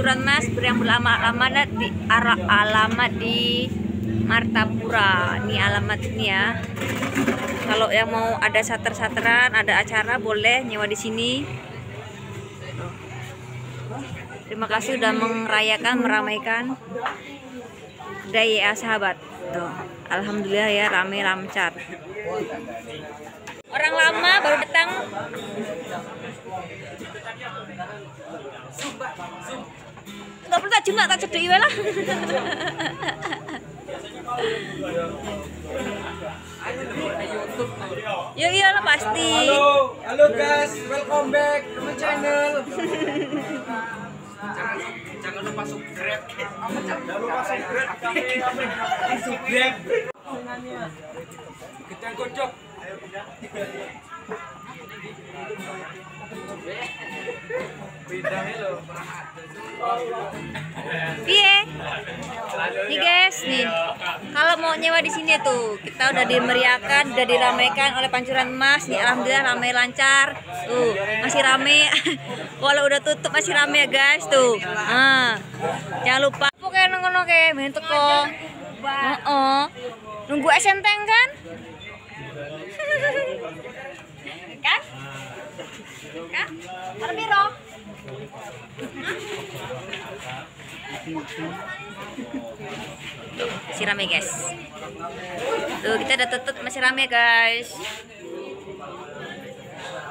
Pancuran Mas yang beralamat di ara, alamat di Martapura. Ini alamat ini ya. Kalau yang mau ada sater-sateran, ada acara boleh nyewa di sini. Terima kasih sudah merayakan, meramaikan Daya sahabat. Tuh. Alhamdulillah ya rame lancar. Orang lama baru datang. Enggak perlu tak cuma tak cedek lah. Ya iyalah pasti. Halo, halo guys, welcome back to my channel. jangan, jangan lupa subscribe. Jangan lupa subscribe. Subscribe. Kita kocok. Piye? Nih guys, nih. Kalau mau nyewa di sini tuh, kita udah dimeriahkan, udah diramaikan oleh pancuran emas. Nih alhamdulillah ramai lancar. Tuh, masih rame. Walau udah tutup masih rame ya guys tuh. Nah, jangan lupa pokoknya nunggu ke main teko. Heeh. Nunggu esenteng kan? kan? Piro? masih rame guys. Tuh kita udah tutup masih rame guys.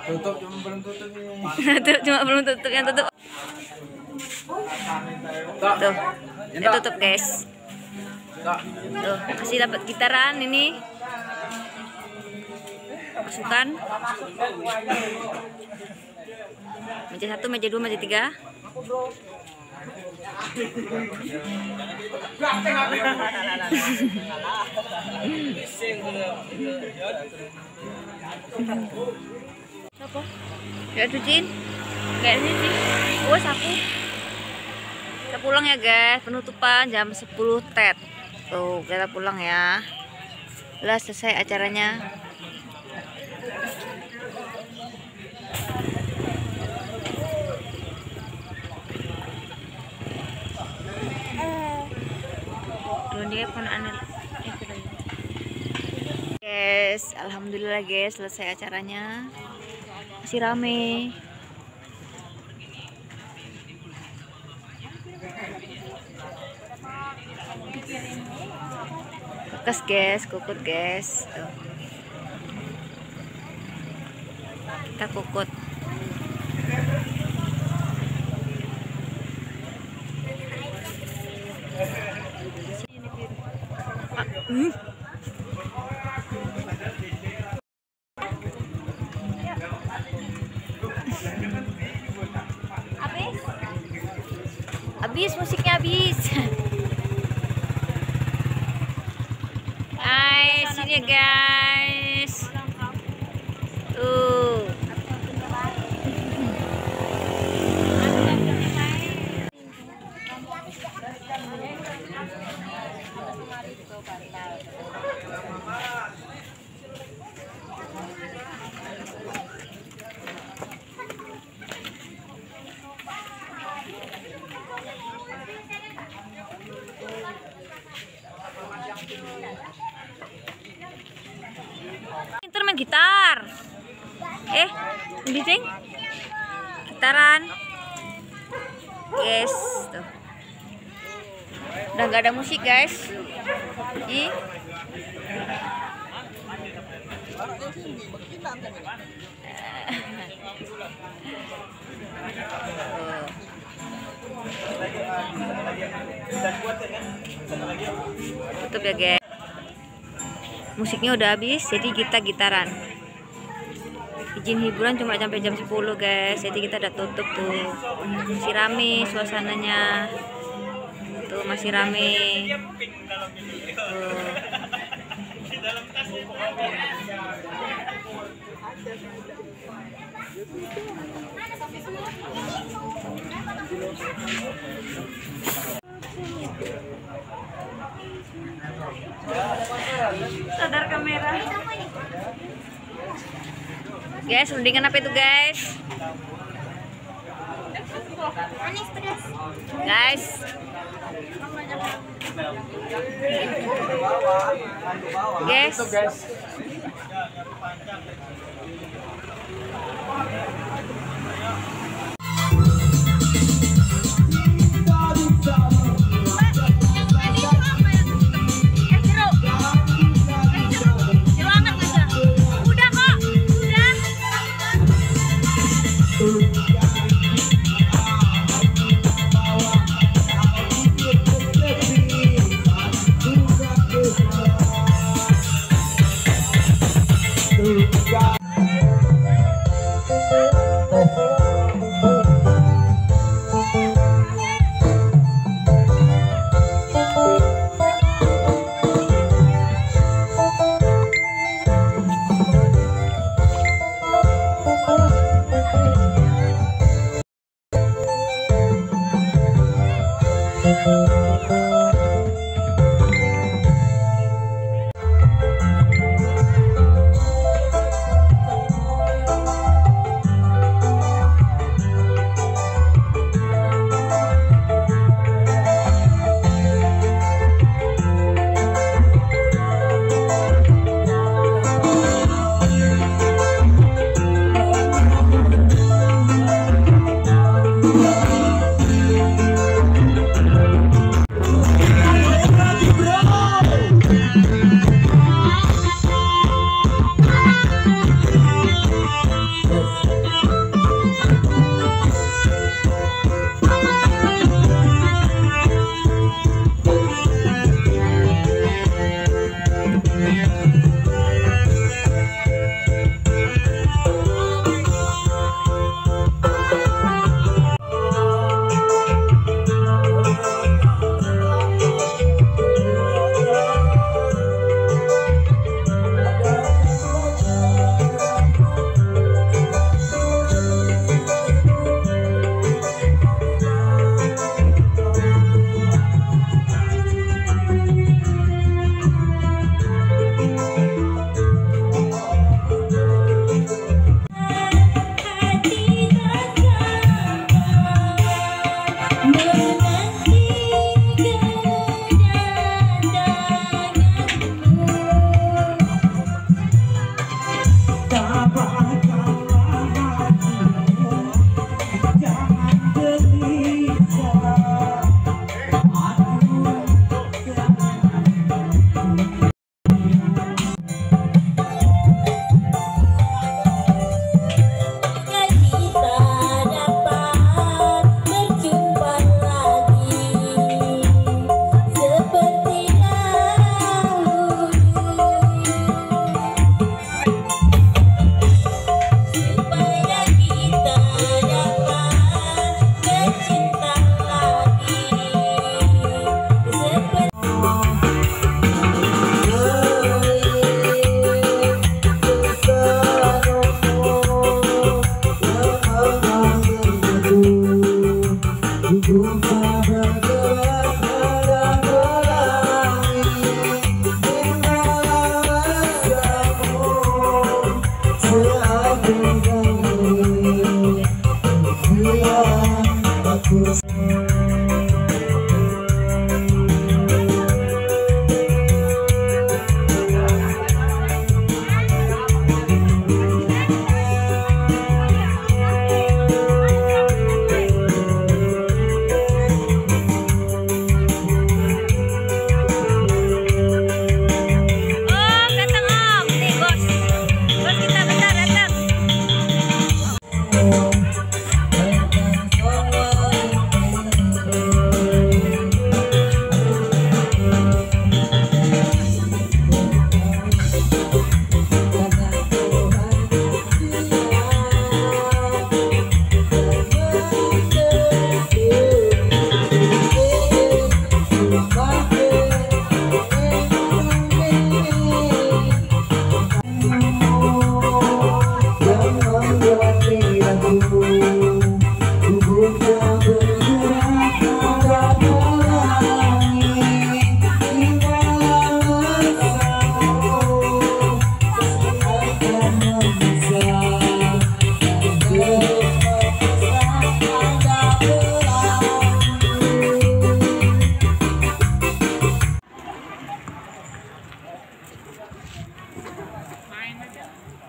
Tutup cuma belum tutup tuh cuma belum tutup yang tutup. Tuh tutup guys. Tuh masih dapat gitaran ini masukkan meja satu meja dua meja tiga. Ya cuciin. Kayak ini wes aku kita pulang ya guys. Penutupan jam 10 tet tuh kita pulang ya. Lah selesai acaranya Guys, alhamdulillah guys selesai acaranya. Masih rame. Bekas guys, kukut guys. Tuh. Kita kukut. Guys, sini ya guys. Tuh. Pinter main gitar. Eh, ini ding. Gitaran. Guys, tuh. Udah nggak ada musik, guys. Ih. Tutup ya, guys. Musiknya udah habis, jadi kita gitaran. Izin hiburan cuma sampai jam 10 guys, jadi kita udah tutup tuh. Masih rame suasananya. Tuh masih rame. Sadar kamera. Guys, rundingan apa itu guys? Guys, guys, my brother.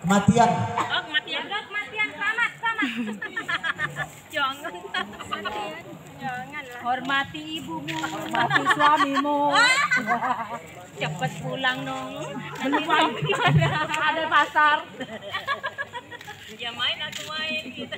Kematian. Oh, kematian. Kematian, selamat, selamat. Jangan. Hormati ibumu, hormati suamimu. Cepat pulang dong. Belum ada pasar. Ya main aku main gitu.